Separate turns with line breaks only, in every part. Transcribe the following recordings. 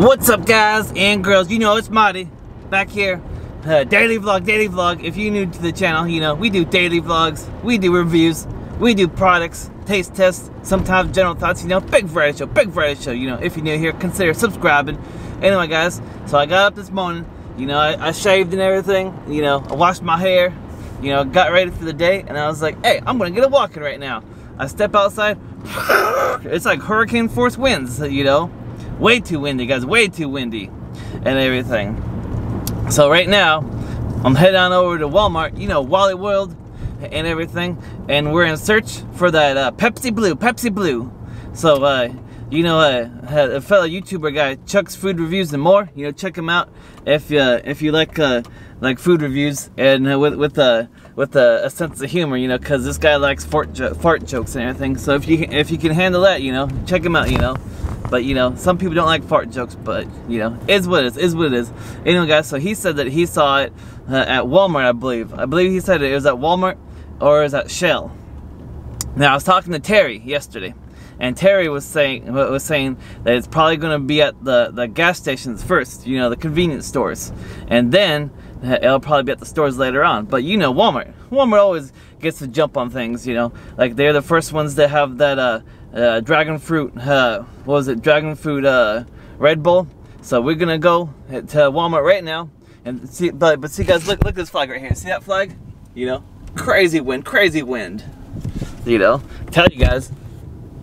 What's up guys and girls? You know it's Marty back here. Uh, daily vlog, daily vlog. If you're new to the channel, you know we do daily vlogs, we do reviews, we do products, taste tests, sometimes general thoughts, you know, big variety show, big variety show, you know. If you're new here, consider subscribing. Anyway guys, so I got up this morning, you know, I, I shaved and everything, you know, I washed my hair, you know, got ready for the day, and I was like, hey, I'm gonna get a walking right now. I step outside, it's like hurricane force winds, you know way too windy, guys, way too windy and everything. So right now, I'm heading on over to Walmart, you know, Wally World and everything, and we're in search for that uh, Pepsi Blue, Pepsi Blue. So, uh, you know, uh, a fellow YouTuber guy, Chuck's Food Reviews and More, you know, check him out if uh, if you like uh, like food reviews and uh, with with uh, with a, a, sense of humor, you know, because this guy likes fart, jo fart jokes and everything. So if you if you can handle that, you know, check him out, you know. But you know, some people don't like fart jokes, but you know, is what it is, is what it is. Anyway, guys, so he said that he saw it uh, at Walmart, I believe. I believe he said it, it was at Walmart or is was at Shell. Now I was talking to Terry yesterday, and Terry was saying was saying that it's probably going to be at the the gas stations first, you know, the convenience stores, and then it'll probably be at the stores later on. But you know, Walmart, Walmart always gets to jump on things, you know, like they're the first ones that have that uh uh, dragon fruit, uh, what was it, dragon fruit uh, Red Bull. So we're gonna go to Walmart right now and see, but, but see guys, look, look at this flag right here. See that flag? You know, crazy wind, crazy wind. You know, tell you guys,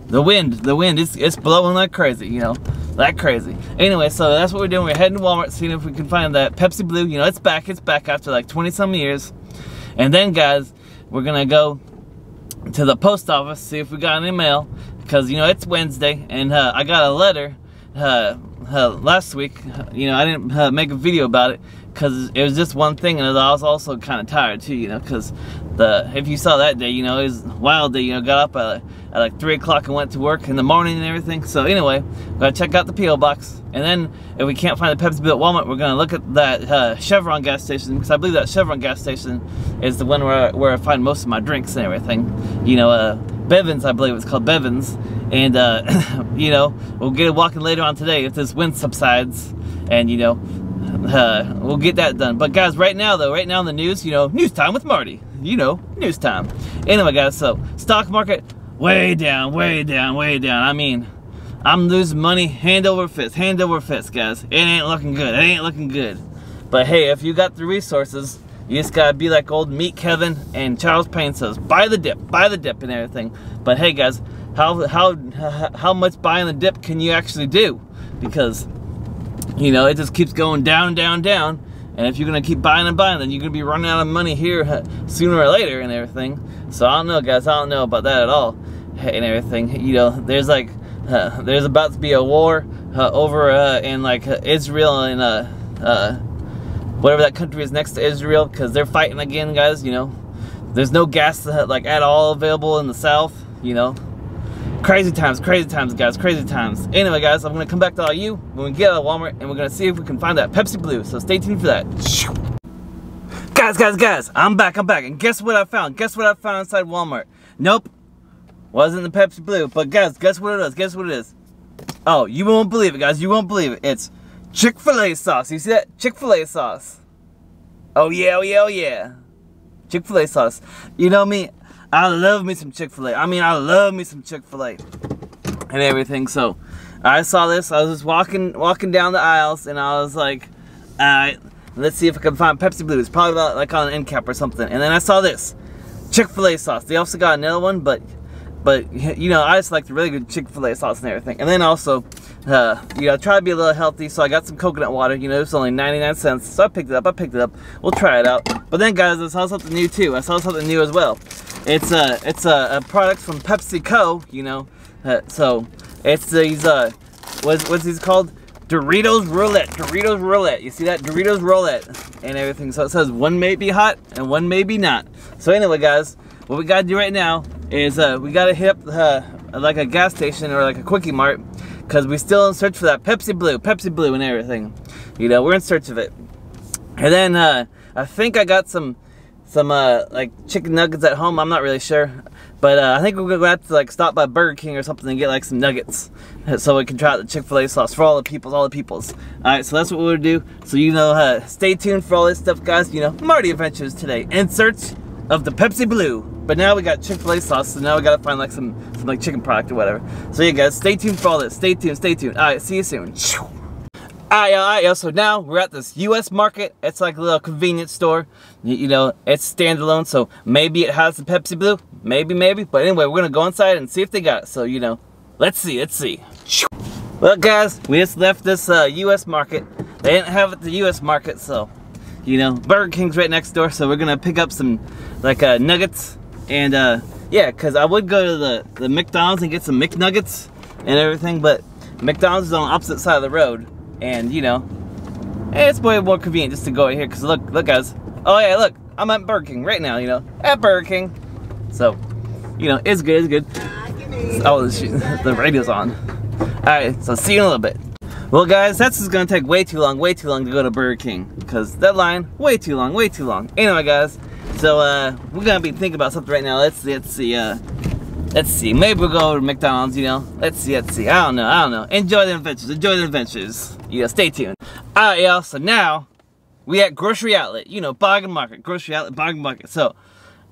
the wind, the wind, it's, it's blowing like crazy, you know, like crazy. Anyway, so that's what we're doing. We're heading to Walmart, seeing if we can find that Pepsi Blue. You know, it's back, it's back after like 20 some years. And then guys, we're gonna go to the post office, see if we got any mail, because, you know, it's Wednesday, and uh, I got a letter uh, uh, last week. You know, I didn't uh, make a video about it, because it was just one thing, and I was also kind of tired, too, you know, because the if you saw that day, you know, it was wild day, you know, got up at, at like 3 o'clock and went to work in the morning and everything. So anyway, gotta check out the P.O. box. And then if we can't find the Pepsi Blue at Walmart, we're gonna look at that uh, Chevron gas station, because I believe that Chevron gas station is the one where, where I find most of my drinks and everything. You know, uh, Bevins, I believe it's called Bevins. And, uh, you know, we'll get it walking later on today if this wind subsides. And, you know, uh, we'll get that done. But, guys, right now, though, right now in the news, you know, news time with Marty. You know, news time. Anyway, guys, so stock market way down, way down, way down. I mean, I'm losing money hand over fist, hand over fist, guys. It ain't looking good. It ain't looking good. But hey, if you got the resources, you just gotta be like old Meet Kevin and Charles Payne says, buy the dip, buy the dip and everything. But hey guys, how how how much buying the dip can you actually do? Because you know it just keeps going down, down, down. And if you're gonna keep buying and buying, then you're gonna be running out of money here sooner or later and everything. So I don't know, guys. I don't know about that at all and everything. You know, there's like uh, there's about to be a war uh, over uh, in like Israel and uh, uh, whatever that country is next to Israel because they're fighting again, guys. You know, there's no gas uh, like at all available in the south. You know, crazy times, crazy times, guys, crazy times. Anyway, guys, I'm gonna come back to all you when we get out of Walmart and we're gonna see if we can find that Pepsi Blue. So stay tuned for that. Guys, guys, guys, I'm back, I'm back, and guess what I found? Guess what I found inside Walmart? Nope, wasn't the Pepsi Blue, but guys, guess what it is? Guess what it is? Oh, you won't believe it, guys. You won't believe it. It's Chick-fil-A sauce. You see that? Chick-fil-A sauce. Oh yeah, oh yeah, oh yeah. Chick-fil-A sauce. You know me, I love me some Chick-fil-A. I mean, I love me some Chick-fil-A and everything. So, I saw this. I was just walking walking down the aisles, and I was like, all right, let's see if I can find Pepsi Blue. It's probably about, like on an end cap or something. And then I saw this Chick-fil-A sauce. They also got another one, but but you know, I just like the really good Chick-fil-A sauce and everything. And then also, uh, you know, I try to be a little healthy, so I got some coconut water. You know, it's only 99 cents, so I picked it up. I picked it up. We'll try it out. But then, guys, I saw something new too. I saw something new as well. It's a it's a, a product from PepsiCo. You know, uh, so it's these uh, what's what's these called? Doritos Roulette. Doritos Roulette. You see that? Doritos Roulette and everything. So it says one may be hot and one may be not. So anyway, guys, what we gotta do right now is uh, we gotta hit up uh, like a gas station or like a quickie mart because we still in search for that Pepsi Blue, Pepsi Blue and everything. You know, we're in search of it. And then uh, I think I got some some uh, like chicken nuggets at home. I'm not really sure, But uh, I think we're gonna have to like stop by Burger King or something and get like some nuggets, so we can try out the Chick-fil-A sauce for all the peoples, all the peoples. All right, so that's what we're gonna do. So you know, uh, stay tuned for all this stuff, guys. You know, Marty Adventures today in search of the Pepsi Blue. But now we got Chick-fil-A sauce, so now we gotta find like some, some like chicken product or whatever. So yeah, guys, stay tuned for all this. Stay tuned, stay tuned. All right, see you soon. Alright, alright, yo, so now we're at this U.S. market. It's like a little convenience store. You, you, know, it's standalone, so maybe it has the Pepsi Blue. Maybe, maybe. But anyway, we're gonna go inside and see if they got it. So, you know, let's see, let's see. Well, guys, we just left this uh, U.S. market. They didn't have it at the U.S. market, so, you know, Burger King's right next door, so we're gonna pick up some, like, uh, nuggets. And, uh, yeah, because I would go to the, the McDonald's and get some McNuggets and everything, but McDonald's is on the opposite side of the road and you know, it's way more convenient just to go here because look, look guys. Oh yeah, look, I'm at Burger King right now. You know, at Burger King. So, you know, it's good, it's good. Oh, the, radio's on. All right, so see you in a little bit. Well, guys, that's just gonna take way too long, way too long to go to Burger King because that line, way too long, way too long. Anyway, guys, so uh, we're gonna be thinking about something right now. Let's let's see. Uh, Let's see. Maybe we'll go to McDonald's, you know. Let's see, let's see. I don't know, I don't know. Enjoy the adventures, enjoy the adventures. Yeah, stay tuned. Alright, y'all, so now we at Grocery Outlet. You know, bargain market, grocery outlet, bargain market. So,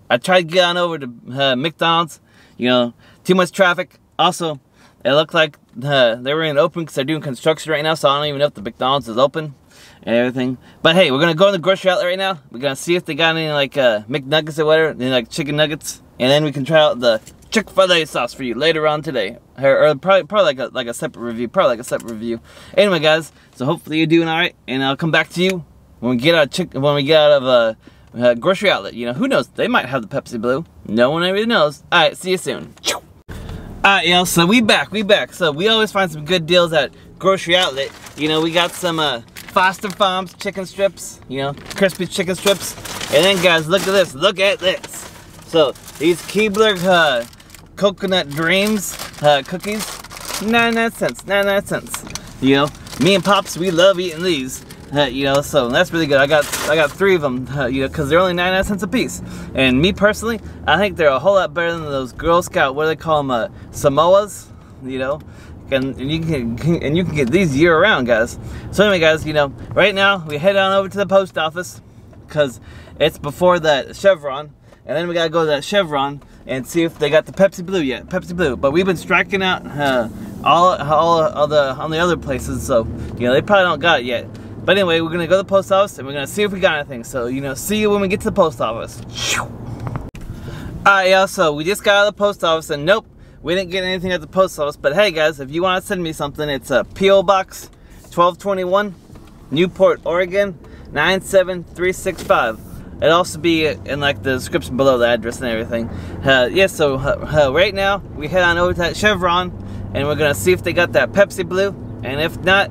I tried to get on over to uh, McDonald's. You know, too much traffic. Also, it looked like uh, they were in open because they're doing construction right now, so I don't even know if the McDonald's is open and everything. But hey, we're gonna go in the grocery outlet right now. We're gonna see if they got any like uh, McNuggets or whatever, any like chicken nuggets, and then we can try out the Chick-fil-A sauce for you later on today. Or, or, probably, probably like a, like a separate review. Probably like a separate review. Anyway, guys, so hopefully you're doing alright. And I'll come back to you when we get out of, chick when we get out of a, a grocery outlet. You know, who knows? They might have the Pepsi Blue. No one ever knows. Alright, see you soon. Alright, y'all, so we back, we back. So we always find some good deals at grocery outlet. You know, we got some uh, Foster Farms chicken strips, you know, crispy chicken strips. And then, guys, look at this, look at this. So, these Keebler uh, coconut dreams uh, cookies? 99 cents 99 cents you know me and pops we love eating these uh, you know so that's really good. I got i got three of them uh, you know because they're only 99 cents a piece. And me personally i think they're a whole lot better than those girl scout what do they call them uh, samoas you know? And, and you can and you can get these year round guys. So anyway guys you know right now we head on over to the post office because it's before that chevron and then we gotta go to that chevron and see if they got the Pepsi Blue yet. Pepsi Blue. But we've been striking out uh, all, all, all the on the other places, so you know they probably don't got it yet. But anyway, we're gonna go to the post office and we're gonna see if we got anything. So you know, see you when we get to the post office. Alright, y'all. So we just got out of the post office and nope, we didn't get anything at the post office. But hey, guys, if you want to send me something, it's a PO Box 1221, Newport, Oregon 97365. It'll also be in like the description below the address and everything. Uh, yeah, so uh, uh, right now we head on over to that Chevron and we're gonna see if they got that Pepsi Blue. And if not,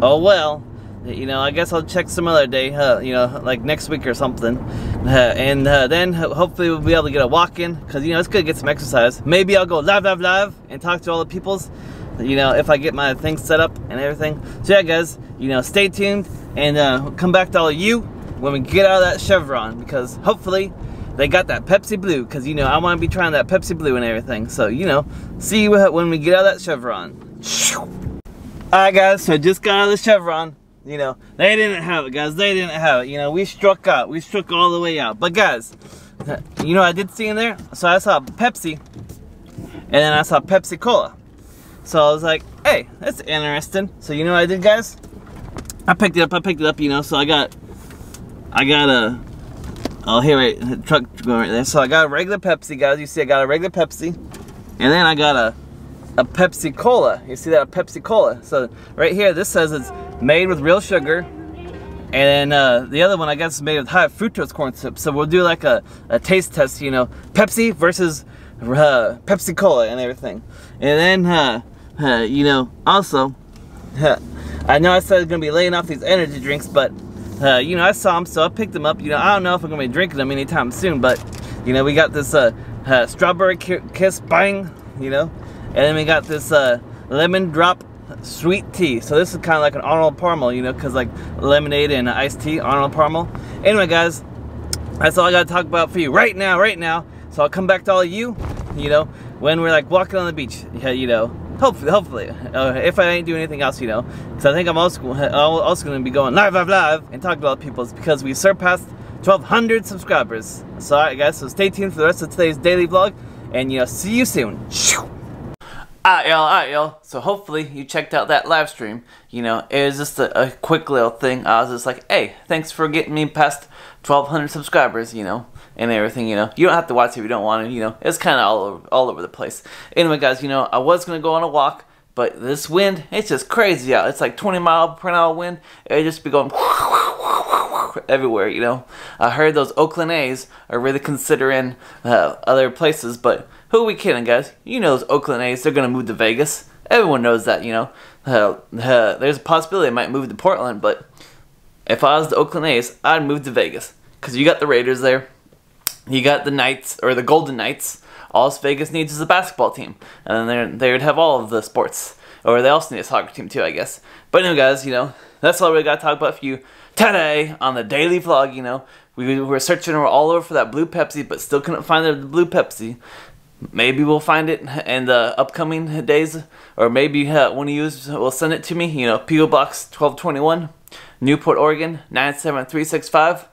oh well. You know, I guess I'll check some other day. Uh, you know, like next week or something. Uh, and uh, then hopefully we'll be able to get a walk in because you know it's good to get some exercise. Maybe I'll go live, live, live and talk to all the peoples. You know, if I get my things set up and everything. So yeah, guys. You know, stay tuned and come back to all of you when we get out of that Chevron because hopefully they got that Pepsi Blue because you know I want to be trying that Pepsi Blue and everything. So you know, see you when we get out of that Chevron. Alright guys, so just got out of the Chevron. You know, they didn't have it, guys. They didn't have it. You know, we struck out. We struck all the way out. But guys, you know I did see in there? So I saw Pepsi, and then I saw Pepsi Cola. So I was like, hey, that's interesting. So you know what I did, guys? I picked it up. I picked it up. You know, so I got I got a, oh here, wait, truck going right there. So I got a regular Pepsi, guys. You see I got a regular Pepsi. And then I got a, a Pepsi Cola. You see that, a Pepsi Cola. So right here, this says it's made with real sugar. And then uh, the other one, I guess, is made with high fructose corn syrup. So we'll do like a, a taste test, you know, Pepsi versus uh, Pepsi Cola and everything. And then, uh, uh you know, also, I know I said I was going to be laying off these energy drinks, but uh, you know, I saw them, so I picked them up. You know, I don't know if I'm gonna be drinking them anytime soon, but you know, we got this uh, uh, strawberry kiss bang, you know, and then we got this uh, lemon drop sweet tea. So this is kind of like an Arnold Palmer, you know, because like lemonade and iced tea, Arnold Palmer. Anyway, guys, that's all I got to talk about for you right now, right now. So I'll come back to all of you you know, when we're like walking on the beach, you know, hopefully, hopefully, uh, if I ain't doing anything else, you know, because I think I'm also also going to be going live, live, live, and talk about people because we surpassed 1,200 subscribers. So, alright, guys, so stay tuned for the rest of today's daily vlog, and you know, see you soon. Alright y'all, alright y'all. So hopefully you checked out that live stream. You know, it was just a, a, quick little thing. I was just like, hey, thanks for getting me past 1,200 subscribers, you know, and everything, you know. You don't have to watch if you don't want to, you know. It's kind of all over, all over the place. Anyway, guys, you know, I was going to go on a walk, but this wind, it's just crazy out. It's like 20 mile per hour wind. It just be going everywhere, you know. I heard those Oakland A's are really considering uh, other places, but who are we kidding, guys? You know those Oakland A's, they're going to move to Vegas. Everyone knows that, you know. Uh, uh, there's a possibility they might move to Portland, but if I was the Oakland A's, I'd move to Vegas. Because you got the Raiders there. You got the Knights, or the Golden Knights. All Vegas needs is a basketball team. And then they would have all of the sports. Or they also need a soccer team too, I guess. But anyway, guys, you know, that's all we got to talk about for you today on the daily vlog, you know. We were searching we're all over for that blue Pepsi, but still couldn't find the blue Pepsi. Maybe we'll find it in the upcoming days, or maybe uh, one of you will send it to me. You know, PO Box 1221, Newport, Oregon 97365.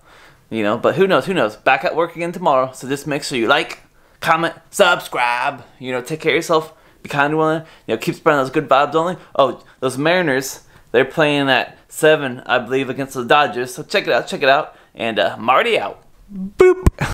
You know, but who knows? Who knows? Back at work again tomorrow. So just make sure you like, comment, subscribe. You know, take care of yourself. Be kind to one another. You know, keep spreading those good vibes only. Oh, those Mariners. They're playing at seven, I believe, against the Dodgers. So check it out. Check it out. And uh, Marty out. Boop.